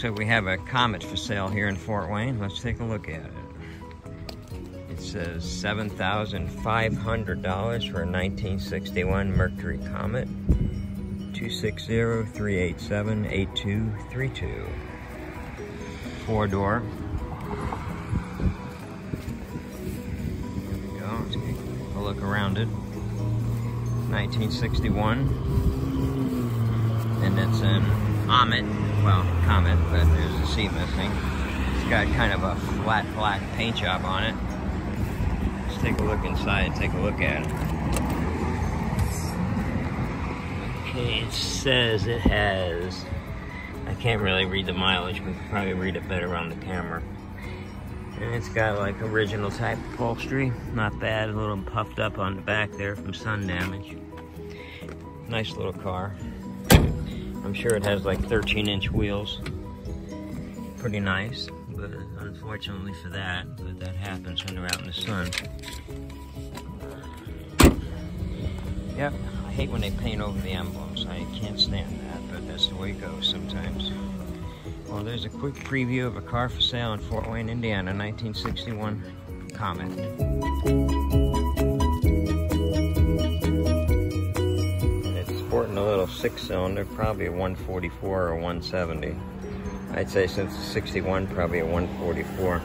So we have a Comet for sale here in Fort Wayne. Let's take a look at it. It says $7,500 for a 1961 Mercury Comet. 260-387-8232. Four door. There we go. Let's take a look around it. 1961. And it's an Comet. Well, Comet, but there's a C missing. It's got kind of a flat black paint job on it. Let's take a look inside and take a look at it. Okay, it says it has, I can't really read the mileage, but probably read it better on the camera. And it's got like original type upholstery, not bad, a little puffed up on the back there from sun damage. Nice little car. I'm sure it has like 13 inch wheels. Pretty nice, but unfortunately for that, but that happens when they're out in the sun. Yep, I hate when they paint over the emblems. I can't stand that, but that's the way it goes sometimes. Well, there's a quick preview of a car for sale in Fort Wayne, Indiana, 1961 Comet. Little six-cylinder, probably a 144 or 170. I'd say since it's 61, probably a 144.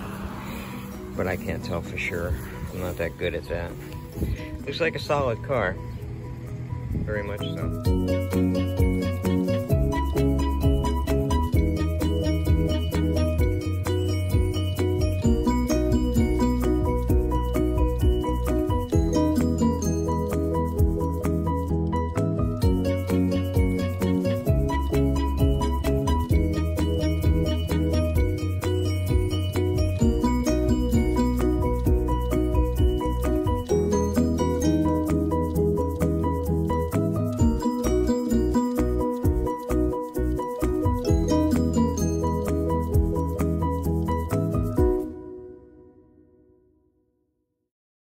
But I can't tell for sure. I'm not that good at that. Looks like a solid car. Very much so.